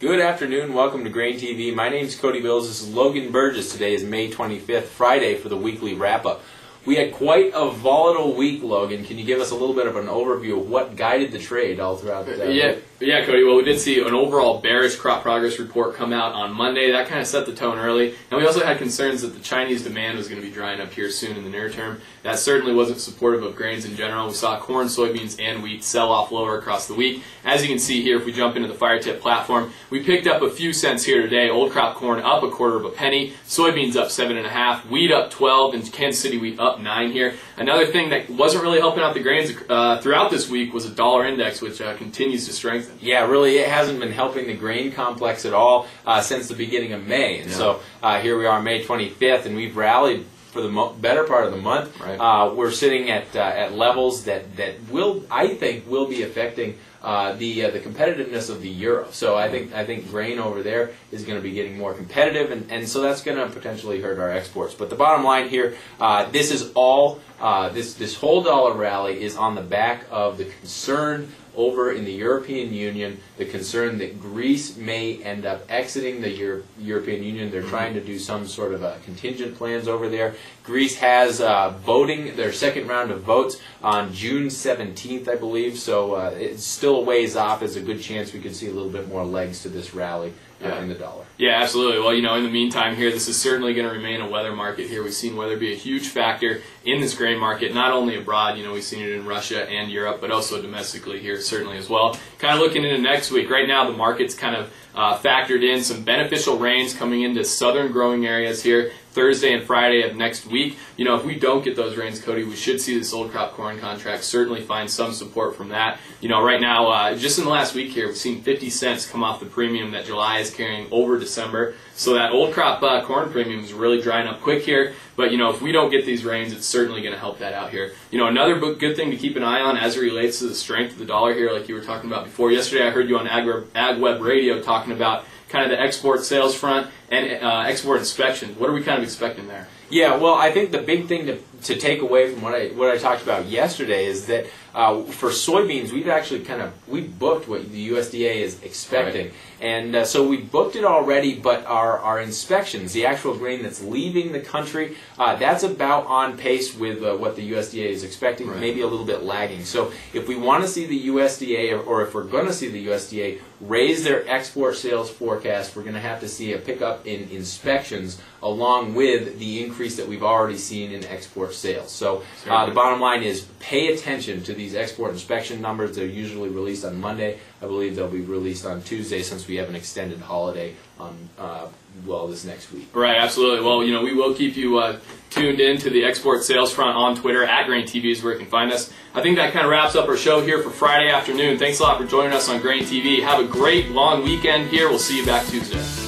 Good afternoon. Welcome to Grain TV. My name is Cody Bills. This is Logan Burgess. Today is May 25th, Friday, for the weekly wrap up. We had quite a volatile week, Logan. Can you give us a little bit of an overview of what guided the trade all throughout the Yeah, week? yeah, Cody. Well, we did see an overall bearish crop progress report come out on Monday. That kind of set the tone early. And we also had concerns that the Chinese demand was going to be drying up here soon in the near term. That certainly wasn't supportive of grains in general. We saw corn, soybeans, and wheat sell off lower across the week. As you can see here, if we jump into the fire tip platform, we picked up a few cents here today. Old crop corn up a quarter of a penny, soybeans up seven and a half, wheat up 12, and Kansas City wheat up nine here. Another thing that wasn't really helping out the grains uh, throughout this week was a dollar index, which uh, continues to strengthen. Yeah, really, it hasn't been helping the grain complex at all uh, since the beginning of May. And Yeah. so uh, here we are, May 25th, and we've rallied for the mo- better part of the month. Right. Uh, we're sitting at uh, at levels that, that will, I think, will be affecting uh, the uh, the competitiveness of the euro. So I think I think grain over there is going to be getting more competitive, and, and so that's going to potentially hurt our exports. But the bottom line here, uh, this is all uh, this this whole dollar rally is on the back of the concern over in the European Union, the concern that Greece may end up exiting the Euro- European Union. They're trying to do some sort of a contingent plans over there. Greece has uh, voting, their second round of votes on June 17th, I believe. So uh, it's still a ways off. There's a good chance we could see a little bit more legs to this rally Yeah. in the dollar. Yeah, absolutely. Well, you know, in the meantime, here, this is certainly going to remain a weather market here. We've seen weather be a huge factor in this grain market, not only abroad, you know, we've seen it in Russia and Europe, but also domestically here, certainly as well. Kind of looking into next week, right now, the market's kind of uh, factored in some beneficial rains coming into southern growing areas here. Thursday and Friday of next week. You know, if we don't get those rains, Cody, we should see this old crop corn contract certainly find some support from that. You know, right now, uh, just in the last week here, we've seen 50 cents come off the premium that July is carrying over December. So that old crop uh, corn premium is really drying up quick here. But, you know, if we don't get these rains, it's certainly going to help that out here. You know, another good thing to keep an eye on as it relates to the strength of the dollar here, like you were talking about before. Yesterday, I heard you on Ag, AgWeb Radio talking about kind of the export sales front and uh, export inspections. What are we kind of expecting there? Yeah, well, I think the big thing to, to take away from what I what I talked about yesterday is that uh, for soybeans, we've actually kind of we booked what the USDA is expecting, and uh, so we booked it already. But our our inspections, the actual grain that's leaving the country, uh, that's about on pace with uh, what the USDA is expecting, Right. maybe a little bit lagging. So if we want to see the USDA, or, or if we're going to see the USDA raise their export sales forecast, we're going to have to see a pickup in inspections along with the increase that we've already seen in export sales. So uh, the bottom line is pay attention to these export inspection numbers. They're usually released on Monday. I believe they'll be released on Tuesday since we have an extended holiday on, uh, well, this next week. Right, absolutely. Well, you know, we will keep you uh, tuned in to the export sales front on Twitter. At Grain TV is where you can find us. I think that kind of wraps up our show here for Friday afternoon. Thanks a lot for joining us on Grain TV. Have a great long weekend here. We'll see you back Tuesday.